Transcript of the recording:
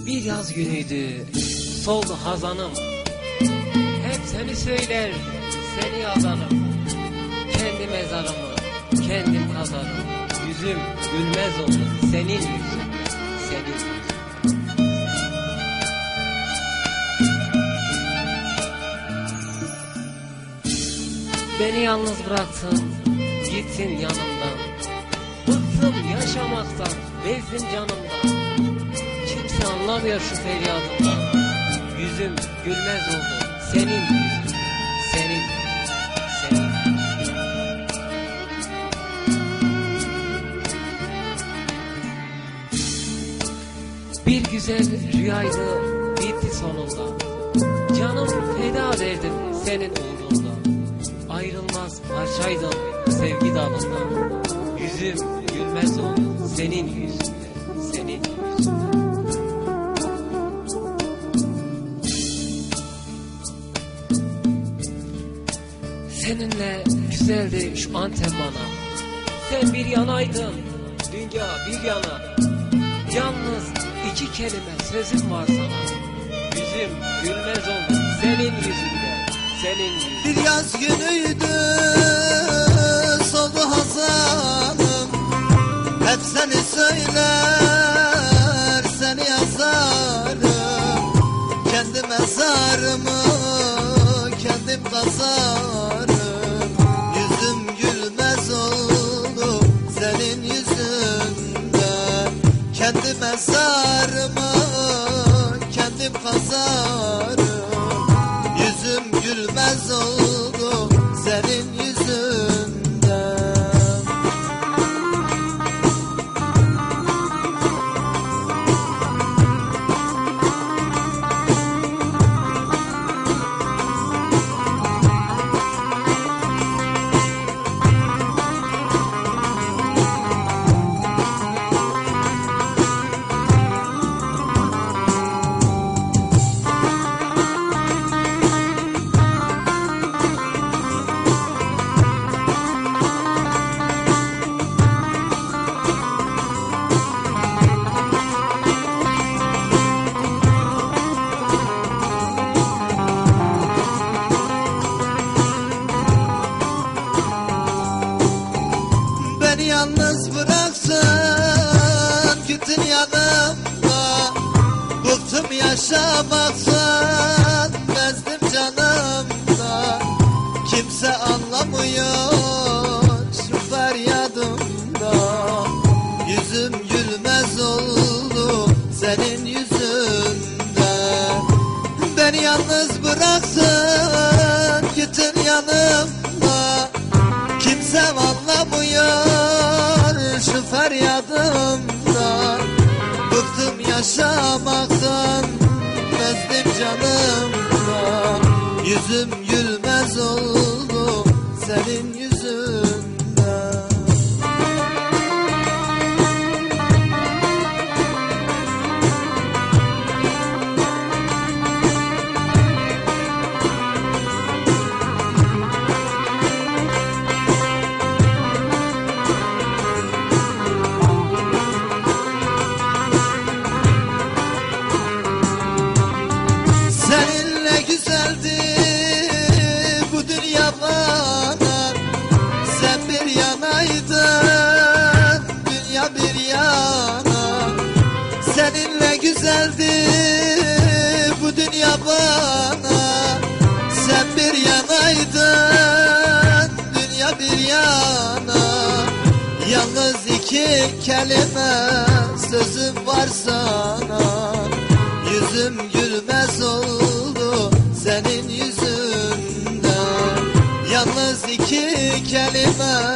Bir yaz günüydü, soldu hazanım. Hep seni söyler, seni yazarım. Kendi mezarımı, kendim kazarım. Yüzüm gülmez olur, senin yüzün, senin. Beni yalnız bıraktın, gittin yanımdan. Bıktım yaşamaktan, bezdim canımdan. Anlamıyor şu feryadımdan. Yüzüm gülmez oldu, senin yüzün, senin, senin. Bir güzel rüyaydı, bitti sonunda. Canım feda verdim senin uğrunda. Ayrılmaz parçaydın sevgi dalında. Yüzüm gülmez oldu senin yüzünde, senin yüzünde. Seninle güzeldi şu Antep bana. Sen bir yanaydın, dünya bir yana. Yalnız iki kelime sözüm var sana. Yüzüm gülmez oldu senin yüzünde, senin yüzünde. Bir yaz günüydü soldu hazanım Hep seni söyler seni yazarım Kendi mezarımı kendim kazarım Kendi mezarımı kendim kazarım. Yüzüm gülmez oldu senin yüzünden Bıktım yaşamaktan bezdim canımda. Kimse anlamıyor şu feryadımda. Yüzüm gülmez oldu senin yüzünden Beni yalnız bıraksan gittin yanımda. Kimse anlamıyor şu feryadımdan Bıktım yaşamaktan Yüzüm gülmez oldu iki kelime sözüm var sana. Yüzüm gülmez oldu senin yüzünden. Yalnız iki kelime